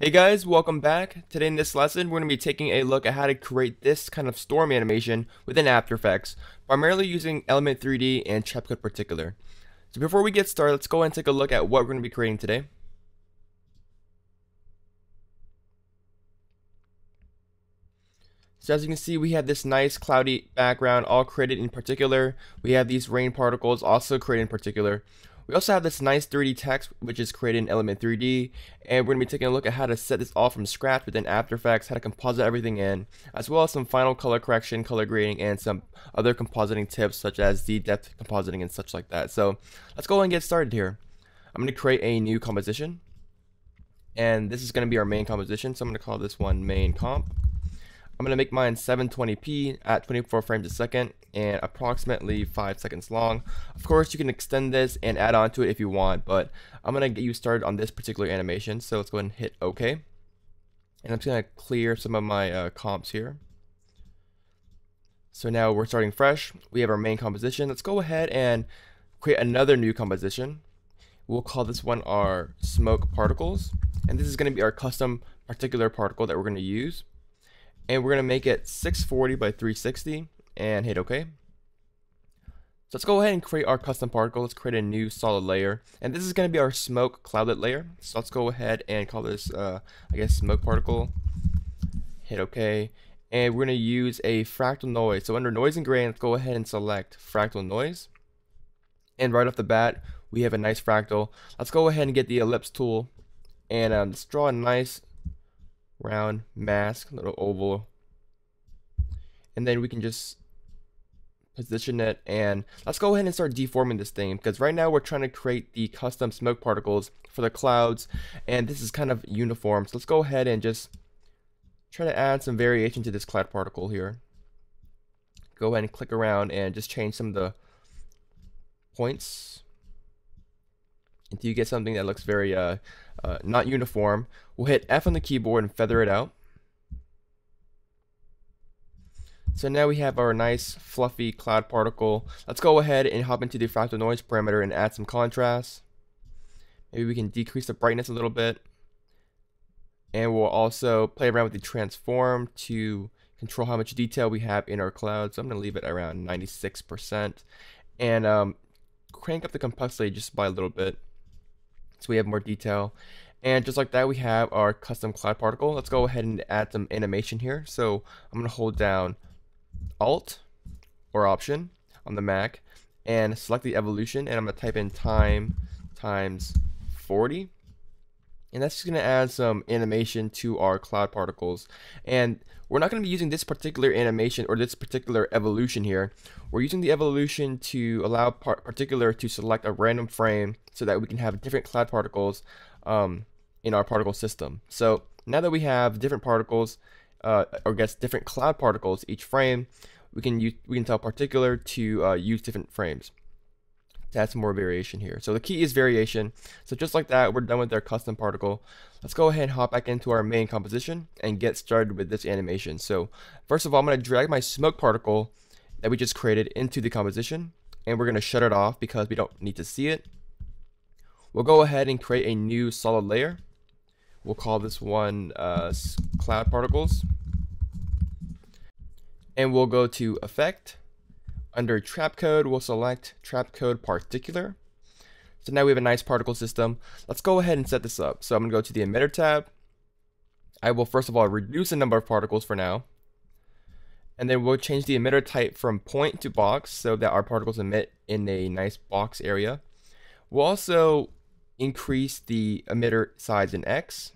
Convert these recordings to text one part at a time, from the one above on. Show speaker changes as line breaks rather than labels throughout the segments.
Hey guys, welcome back. Today in this lesson, we're going to be taking a look at how to create this kind of storm animation within After Effects, primarily using Element 3D and Trapcode Particular. So before we get started, let's go and take a look at what we're going to be creating today. So as you can see, we have this nice cloudy background all created in particular. We have these rain particles also created in particular. We also have this nice 3D text, which is created in Element 3D, and we're going to be taking a look at how to set this all from scratch within After Effects, how to composite everything in, as well as some final color correction, color grading, and some other compositing tips such as Z-depth compositing and such like that. So let's go and get started here. I'm going to create a new composition, and this is going to be our main composition, so I'm going to call this one main comp. I'm going to make mine 720p at 24 frames a second and approximately 5 seconds long. Of course, you can extend this and add on to it if you want, but I'm going to get you started on this particular animation. So let's go ahead and hit OK. And I'm just going to clear some of my uh, comps here. So now we're starting fresh. We have our main composition. Let's go ahead and create another new composition. We'll call this one our smoke particles. And this is going to be our custom particular particle that we're going to use and we're going to make it 640 by 360 and hit OK. So let's go ahead and create our custom particle. Let's create a new solid layer. And this is going to be our smoke cloudlet layer. So let's go ahead and call this, uh, I guess, smoke particle. Hit OK. And we're going to use a fractal noise. So under noise and grain, let's go ahead and select fractal noise. And right off the bat, we have a nice fractal. Let's go ahead and get the ellipse tool. And um, let's draw a nice round mask, little oval. And then we can just position it and let's go ahead and start deforming this thing because right now we're trying to create the custom smoke particles for the clouds and this is kind of uniform so let's go ahead and just try to add some variation to this cloud particle here go ahead and click around and just change some of the points until you get something that looks very uh, uh, not uniform. We'll hit F on the keyboard and feather it out. So now we have our nice fluffy cloud particle. Let's go ahead and hop into the fractal noise parameter and add some contrast. Maybe we can decrease the brightness a little bit. And we'll also play around with the transform to control how much detail we have in our cloud. So I'm going to leave it around 96%. And um, crank up the complexity just by a little bit so we have more detail. And just like that, we have our custom cloud particle. Let's go ahead and add some animation here. So I'm going to hold down Alt or Option on the Mac and select the evolution. And I'm going to type in time times 40. And that's just going to add some animation to our cloud particles. And we're not going to be using this particular animation or this particular evolution here. We're using the evolution to allow par particular to select a random frame so that we can have different cloud particles um, in our particle system. So now that we have different particles, uh, or guess different cloud particles each frame, we can use, we can tell particular to uh, use different frames to add some more variation here. So the key is variation. So just like that, we're done with our custom particle. Let's go ahead and hop back into our main composition and get started with this animation. So first of all, I'm going to drag my smoke particle that we just created into the composition and we're going to shut it off because we don't need to see it. We'll go ahead and create a new solid layer. We'll call this one uh, cloud particles. And we'll go to effect. Under Trapcode, we'll select Trapcode particular. So now we have a nice particle system. Let's go ahead and set this up. So I'm gonna go to the emitter tab. I will first of all reduce the number of particles for now. And then we'll change the emitter type from point to box so that our particles emit in a nice box area. We'll also increase the emitter size in X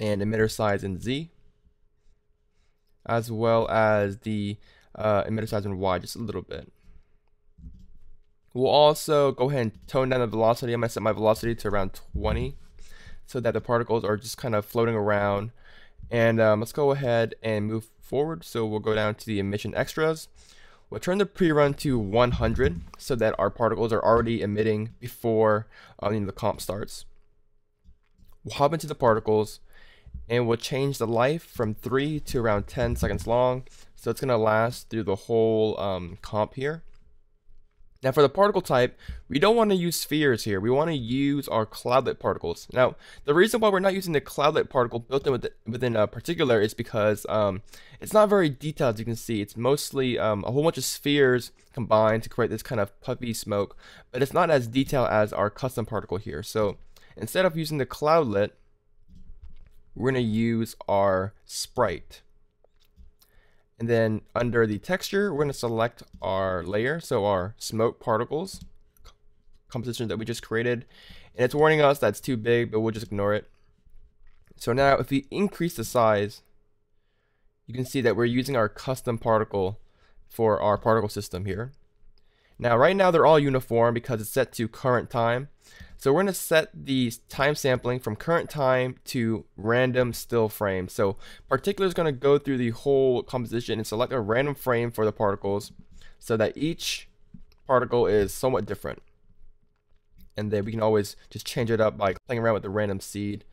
and emitter size in Z, as well as the uh, size in Y just a little bit. We'll also go ahead and tone down the velocity. I'm going to set my velocity to around 20 so that the particles are just kind of floating around. And um, let's go ahead and move forward. So we'll go down to the emission extras. We'll turn the pre-run to 100 so that our particles are already emitting before um, the comp starts. We'll hop into the particles and we'll change the life from 3 to around 10 seconds long. So it's going to last through the whole um, comp here. Now for the particle type, we don't want to use spheres here. We want to use our cloudlet particles. Now, the reason why we're not using the cloudlet particle built in within a particular is because um, it's not very detailed as you can see. It's mostly um, a whole bunch of spheres combined to create this kind of puffy smoke, but it's not as detailed as our custom particle here. So instead of using the cloudlet, we're going to use our sprite. And then under the texture, we're going to select our layer, so our smoke particles composition that we just created. And it's warning us that's too big, but we'll just ignore it. So now if we increase the size, you can see that we're using our custom particle for our particle system here. Now right now they're all uniform because it's set to current time. So we're going to set the time sampling from current time to random still frame. So particular is going to go through the whole composition and select a random frame for the particles so that each particle is somewhat different. And then we can always just change it up by playing around with the random seed.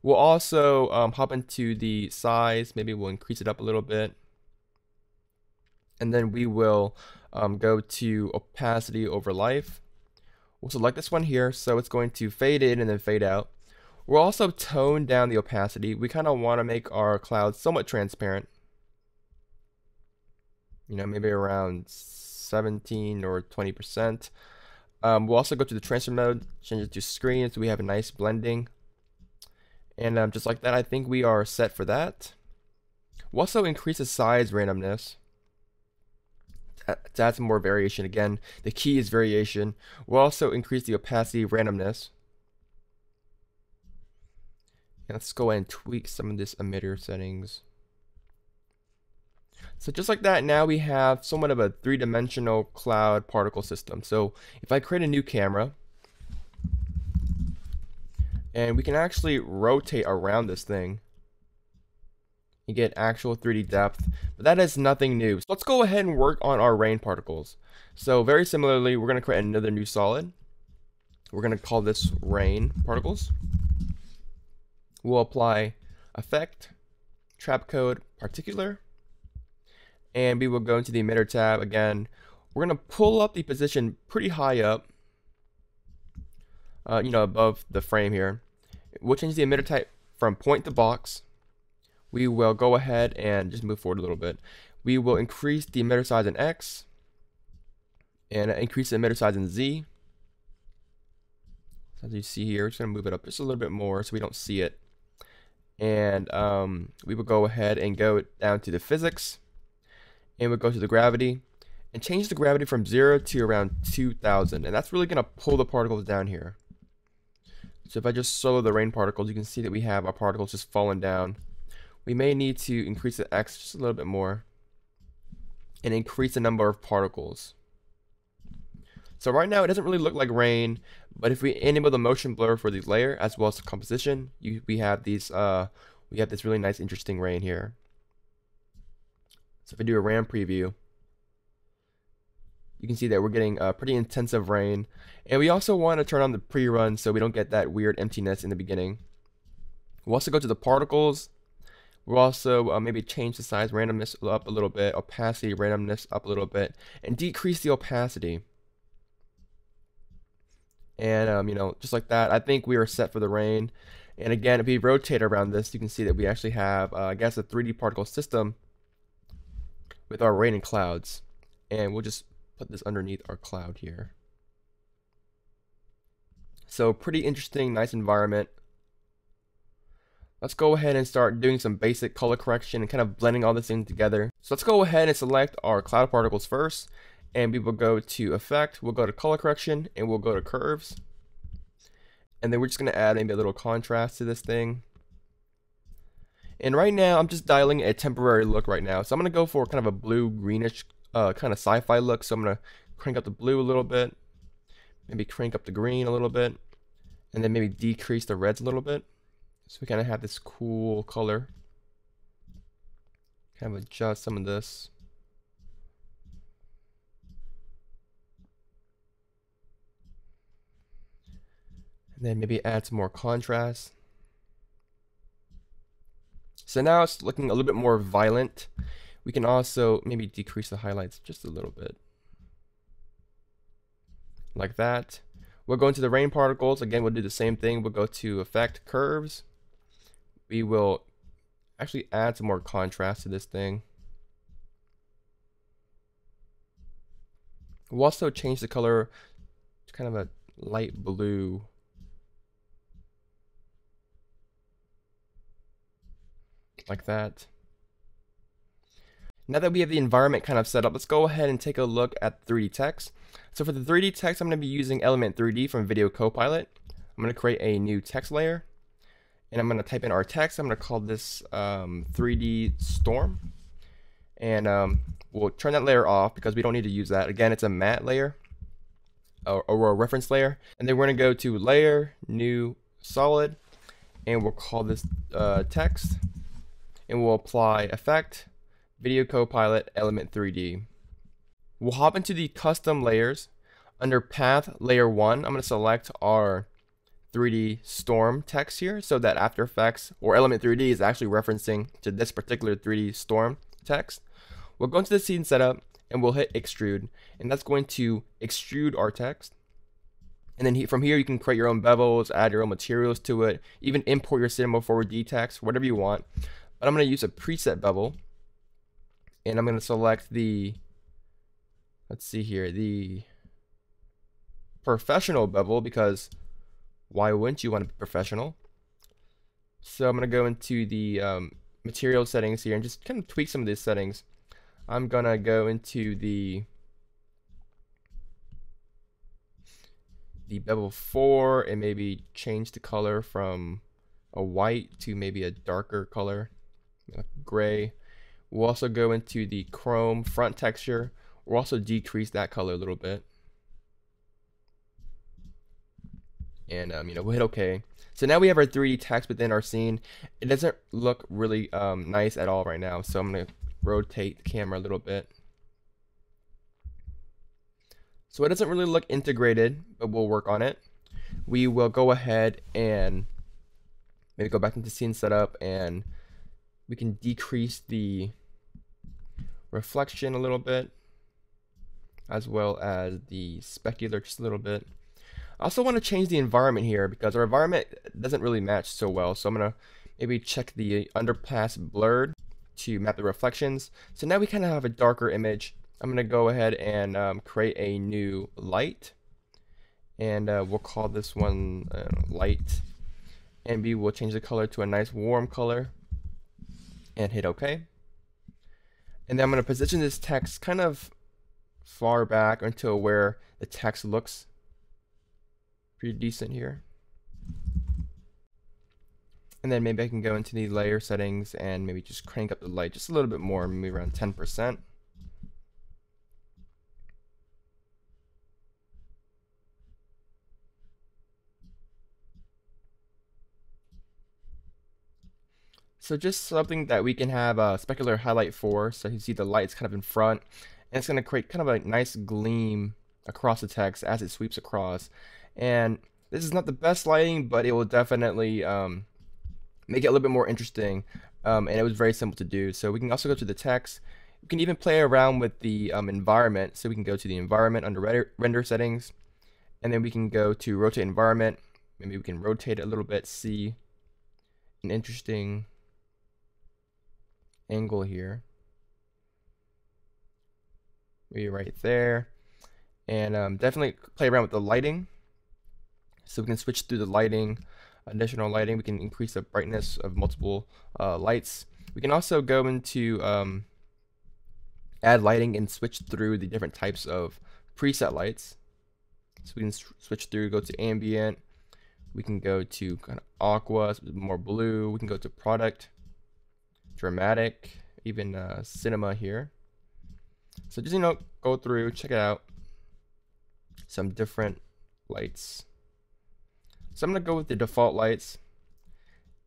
We'll also um, hop into the size. Maybe we'll increase it up a little bit. And then we will um, go to opacity over life We'll select this one here, so it's going to fade in and then fade out. We'll also tone down the opacity. We kind of want to make our clouds somewhat transparent. You know, maybe around 17 or 20%. Um, we'll also go to the transfer mode, change it to screen so we have a nice blending. And um, just like that, I think we are set for that. We'll also increase the size randomness to add some more variation. Again, the key is variation. We'll also increase the opacity randomness. And let's go and tweak some of this emitter settings. So just like that, now we have somewhat of a three-dimensional cloud particle system. So if I create a new camera, and we can actually rotate around this thing, you get actual 3D depth, but that is nothing new. So let's go ahead and work on our rain particles. So very similarly, we're to create another new solid. We're to call this rain particles. We'll apply effect, Trapcode, particular, and we will go into the emitter tab again. We're to pull up the position pretty high up, uh, you know, above the frame here. We'll change the emitter type from point to box we will go ahead and just move forward a little bit. We will increase the emitter size in X and increase the emitter size in Z. As you see here, we're just going to move it up just a little bit more so we don't see it. And um, we will go ahead and go down to the physics and we'll go to the gravity and change the gravity from 0 to around 2000 and that's really going to pull the particles down here. So if I just solo the rain particles, you can see that we have our particles just falling down we may need to increase the x just a little bit more and increase the number of particles. So right now it doesn't really look like rain, but if we enable the motion blur for the layer as well as the composition, you, we have these uh, we have this really nice interesting rain here. So if I do a RAM preview, you can see that we're getting a pretty intensive rain. And we also want to turn on the pre-run so we don't get that weird emptiness in the beginning. We'll also go to the particles We'll also uh, maybe change the size randomness up a little bit, opacity randomness up a little bit, and decrease the opacity. And, um, you know, just like that, I think we are set for the rain. And again, if we rotate around this, you can see that we actually have, uh, I guess, a 3D particle system with our rain and clouds. And we'll just put this underneath our cloud here. So pretty interesting, nice environment let's go ahead and start doing some basic color correction and kind of blending all this in together. So let's go ahead and select our cloud particles first and we will go to effect, we'll go to color correction and we'll go to curves. And then we're just going to add maybe a little contrast to this thing. And right now I'm just dialing a temporary look right now. So I'm going to go for kind of a blue greenish uh, kind of sci-fi look. So I'm going to crank up the blue a little bit, maybe crank up the green a little bit, and then maybe decrease the reds a little bit. So we kind of have this cool color. Kind of adjust some of this. And then maybe add some more contrast. So now it's looking a little bit more violent. We can also maybe decrease the highlights just a little bit. like that. We'll go into the rain particles. Again, we'll do the same thing. We'll go to effect curves. We will actually add some more contrast to this thing. We'll also change the color to kind of a light blue. Like that. Now that we have the environment kind of set up, let's go ahead and take a look at 3D text. So for the 3D text, I'm going to be using Element 3D from Video Copilot. I'm going to create a new text layer. And I'm going to type in our text. I'm going to call this um, 3D Storm. And um, we'll turn that layer off because we don't need to use that. Again, it's a matte layer or, or a reference layer. And then we're going to go to Layer, New, Solid. And we'll call this uh, text. And we'll apply Effect, Video Copilot Element 3D. We'll hop into the custom layers. Under path layer 1, I'm going to select our 3D storm text here so that After Effects or Element 3D is actually referencing to this particular 3D storm text. We'll go into the scene setup and we'll hit extrude and that's going to extrude our text. And then he, from here you can create your own bevels, add your own materials to it, even import your Cinema 4D text, whatever you want. But I'm going to use a preset bevel and I'm going to select the, let's see here, the professional bevel because why wouldn't you want to be professional? So I'm going to go into the um, material settings here and just kind of tweak some of these settings. I'm going to go into the the bevel 4 and maybe change the color from a white to maybe a darker color, like gray. We'll also go into the chrome front texture. We'll also decrease that color a little bit. And, um, you know, we'll hit OK. So now we have our 3D text within our scene. It doesn't look really um, nice at all right now. So I'm to rotate the camera a little bit. So it doesn't really look integrated, but we'll work on it. We will go ahead and maybe go back into scene setup and we can decrease the reflection a little bit as well as the specular just a little bit. I also want to change the environment here because our environment doesn't really match so well. So I'm going to maybe check the underpass blurred to map the reflections. So now we kind of have a darker image. I'm going to go ahead and um, create a new light. And uh, we'll call this one uh, light. And we will change the color to a nice warm color and hit OK. And then I'm going to position this text kind of far back until where the text looks pretty decent here. And then maybe I can go into the layer settings and maybe just crank up the light just a little bit more, maybe around 10%. So just something that we can have a specular highlight for. So you see the light's kind of in front. And it's going to create kind of a nice gleam across the text as it sweeps across. And this is not the best lighting, but it will definitely um, make it a little bit more interesting. Um, and it was very simple to do. So we can also go to the text. We can even play around with the um, environment. So we can go to the environment under render, settings. And then we can go to rotate environment. Maybe we can rotate it a little bit, see an interesting angle here. Maybe right there. And um, definitely play around with the lighting. So we can switch through the lighting, additional lighting. We can increase the brightness of multiple uh, lights. We can also go into um, add lighting and switch through the different types of preset lights. So we can switch through, go to ambient. We can go to kind of aqua, more blue. We can go to product dramatic, even uh, cinema here. So just, you know, go through, check it out. Some different lights. So I'm going to go with the default lights.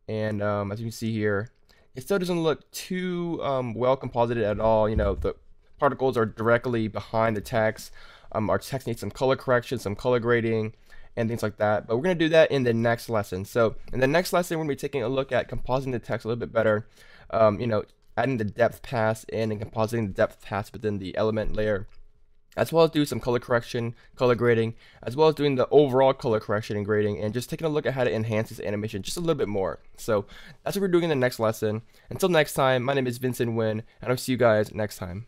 And um, as you can see here, it still doesn't look too um, well composited at all. You know, the particles are directly behind the text. Um, our text needs some color correction, some color grading, and things like that. But we're going to do that in the next lesson. So in the next lesson, we're going to be taking a look at compositing the text a little bit better um, you know, adding the depth pass in and compositing the depth pass within the element layer as well as do some color correction, color grading, as well as doing the overall color correction and grading, and just taking a look at how to enhance this animation just a little bit more. So that's what we're doing in the next lesson. Until next time, my name is VinhSon Nguyen, and I'll see you guys next time.